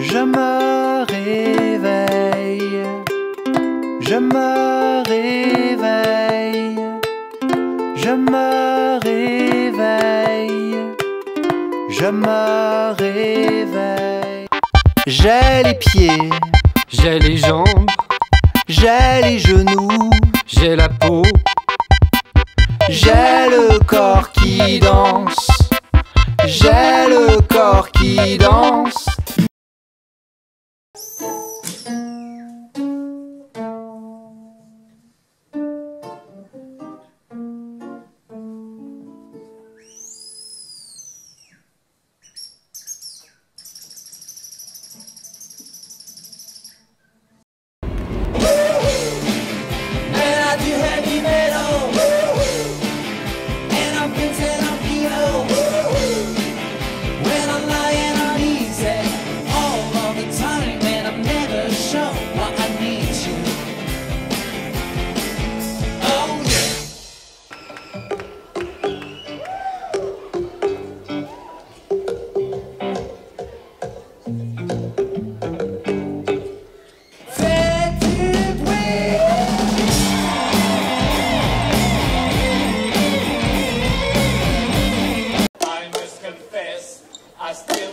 Je me réveille, je me réveille, je me réveille, je me réveille. J'ai les pieds, j'ai les jambes, j'ai les genoux, j'ai la peau, j'ai le corps qui danse, j'ai le corps qui danse. I still